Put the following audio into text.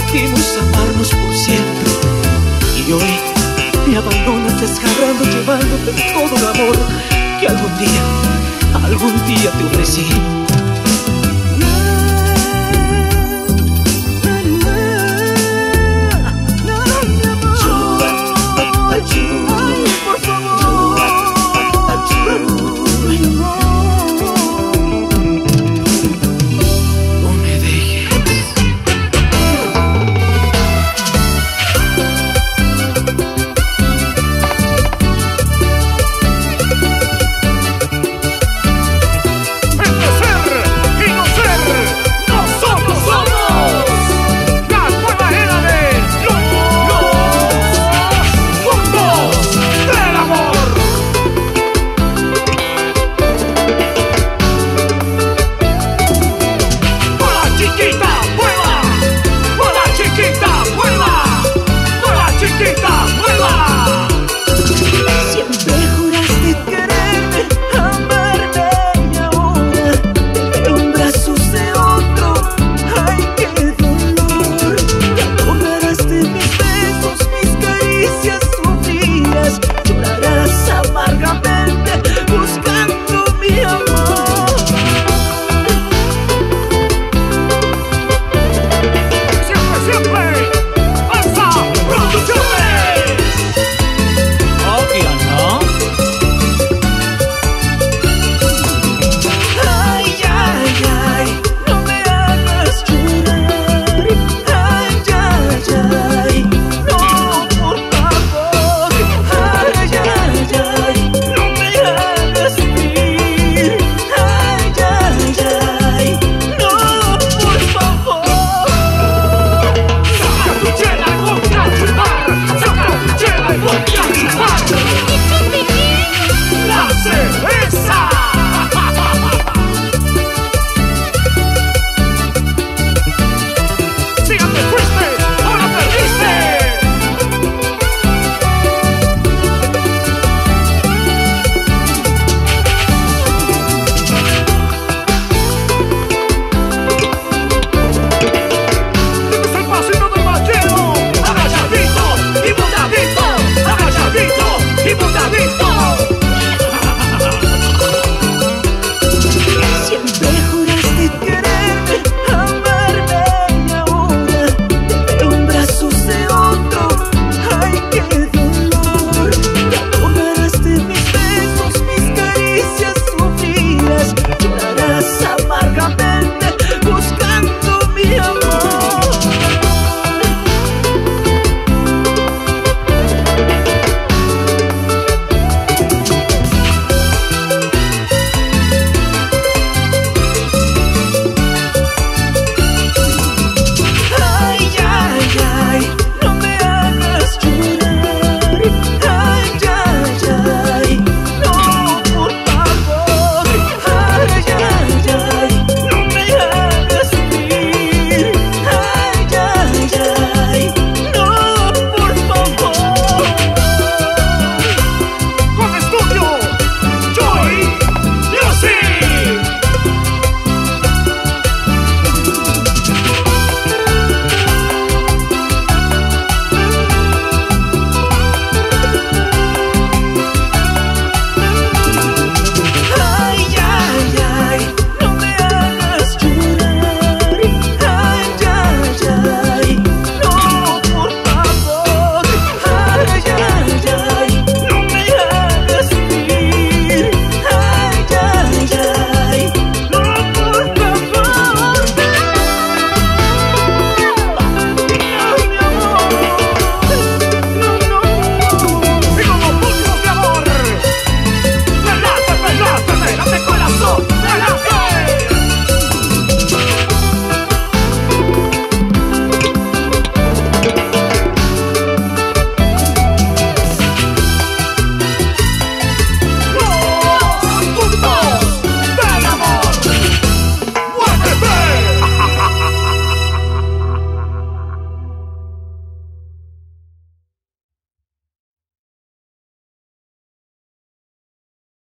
prometimos amarnos por siempre. Y hoy me abandonas desgarrando, llevándote todo el amor que algún día, algún día te ofrecí.